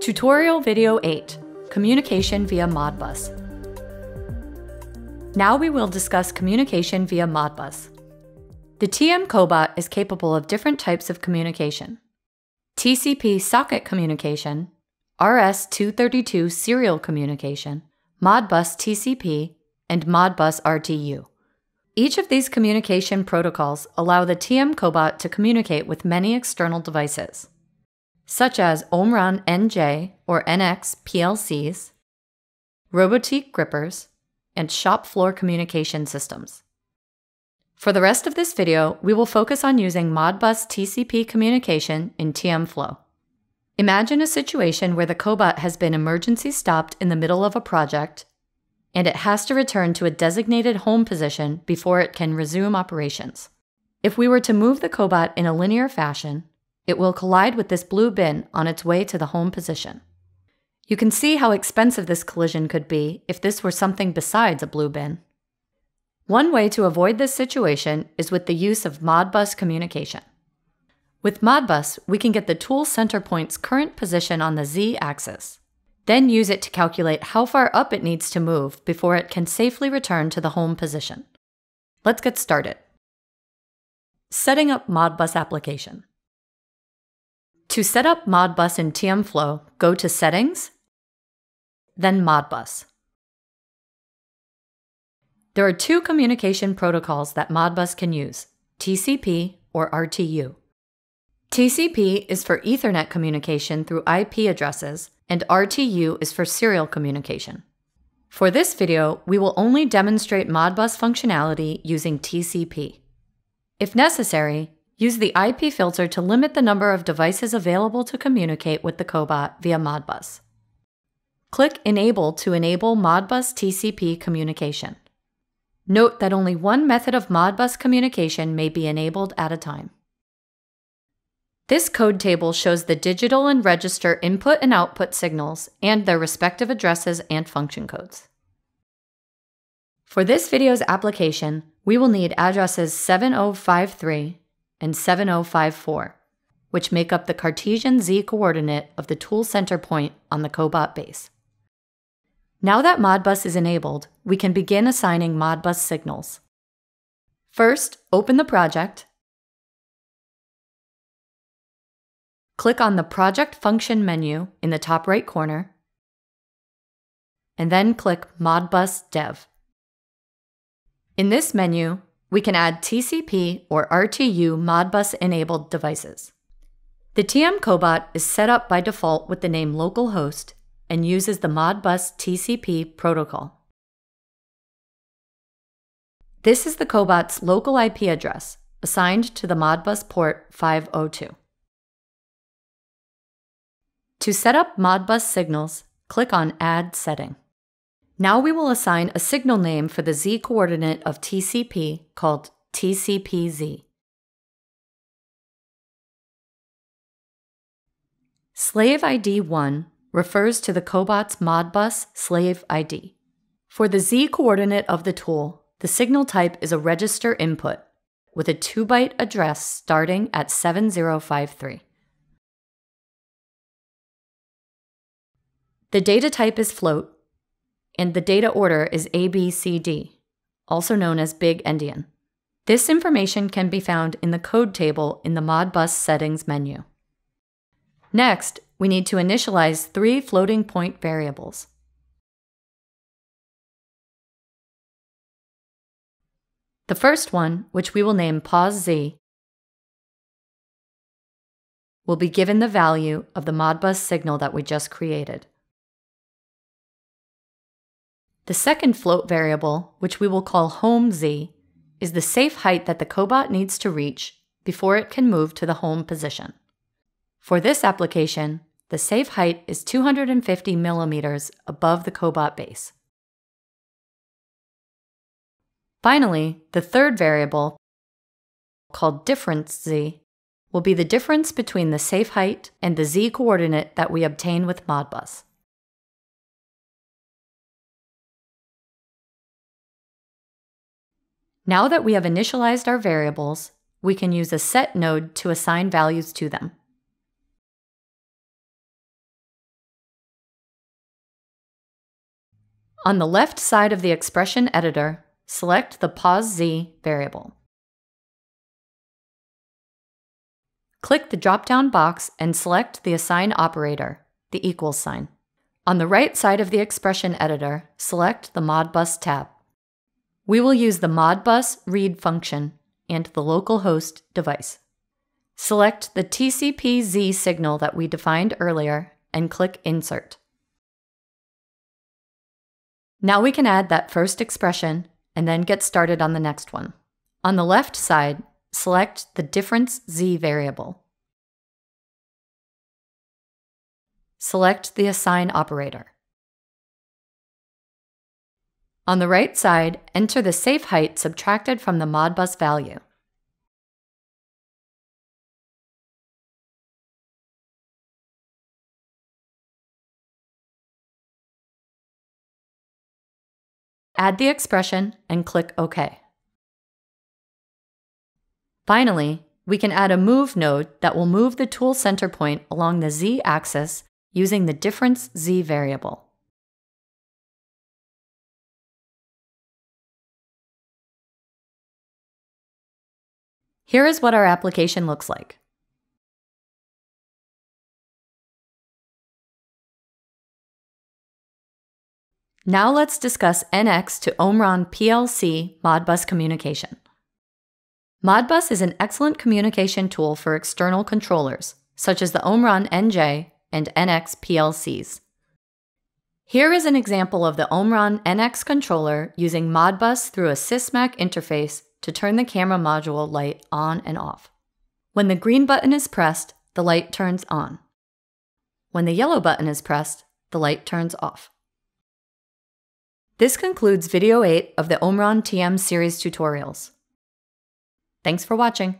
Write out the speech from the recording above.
Tutorial Video 8 Communication via Modbus. Now we will discuss communication via Modbus. The TM Cobot is capable of different types of communication TCP socket communication, RS232 serial communication, Modbus TCP, and Modbus RTU. Each of these communication protocols allow the TM Cobot to communicate with many external devices such as Omron NJ or NX PLCs, Robotiq grippers, and shop floor communication systems. For the rest of this video, we will focus on using Modbus TCP communication in TM Flow. Imagine a situation where the cobot has been emergency stopped in the middle of a project and it has to return to a designated home position before it can resume operations. If we were to move the cobot in a linear fashion, it will collide with this blue bin on its way to the home position. You can see how expensive this collision could be if this were something besides a blue bin. One way to avoid this situation is with the use of Modbus communication. With Modbus, we can get the tool center point's current position on the z-axis, then use it to calculate how far up it needs to move before it can safely return to the home position. Let's get started. Setting up Modbus application. To set up Modbus in TMFlow, go to Settings, then Modbus. There are two communication protocols that Modbus can use TCP or RTU. TCP is for Ethernet communication through IP addresses, and RTU is for serial communication. For this video, we will only demonstrate Modbus functionality using TCP. If necessary, Use the IP filter to limit the number of devices available to communicate with the cobot via Modbus. Click Enable to enable Modbus TCP communication. Note that only one method of Modbus communication may be enabled at a time. This code table shows the digital and register input and output signals and their respective addresses and function codes. For this video's application, we will need addresses 7053 and 7054, which make up the Cartesian z coordinate of the tool center point on the cobot base. Now that Modbus is enabled, we can begin assigning Modbus signals. First, open the project. Click on the Project Function menu in the top right corner, and then click Modbus Dev. In this menu, we can add TCP or RTU Modbus enabled devices. The TM Cobot is set up by default with the name localhost and uses the Modbus TCP protocol. This is the Cobot's local IP address, assigned to the Modbus port 502. To set up Modbus signals, click on Add Setting. Now we will assign a signal name for the z coordinate of TCP called TCPZ. Slave ID 1 refers to the cobot's Modbus slave ID. For the z coordinate of the tool, the signal type is a register input with a 2 byte address starting at 7053. The data type is float and the data order is ABCD, also known as Big Endian. This information can be found in the code table in the Modbus settings menu. Next, we need to initialize three floating point variables. The first one, which we will name PAUSE-Z, will be given the value of the Modbus signal that we just created. The second float variable, which we will call home z, is the safe height that the cobot needs to reach before it can move to the home position. For this application, the safe height is 250 millimeters above the cobot base. Finally, the third variable, called difference z, will be the difference between the safe height and the z coordinate that we obtain with Modbus. Now that we have initialized our variables, we can use a set node to assign values to them. On the left side of the expression editor, select the PauseZ variable. Click the drop-down box and select the assign operator, the equals sign. On the right side of the expression editor, select the Modbus tab. We will use the Modbus read function and the localhost device. Select the TCP-Z signal that we defined earlier and click Insert. Now we can add that first expression and then get started on the next one. On the left side, select the difference z variable. Select the assign operator. On the right side, enter the safe height subtracted from the Modbus value. Add the expression and click OK. Finally, we can add a move node that will move the tool center point along the z-axis using the difference z variable. Here is what our application looks like. Now let's discuss NX to Omron PLC Modbus communication. Modbus is an excellent communication tool for external controllers, such as the Omron NJ and NX PLCs. Here is an example of the Omron NX controller using Modbus through a SysMac interface to turn the camera module light on and off. When the green button is pressed, the light turns on. When the yellow button is pressed, the light turns off. This concludes video 8 of the Omron TM series tutorials. Thanks for watching.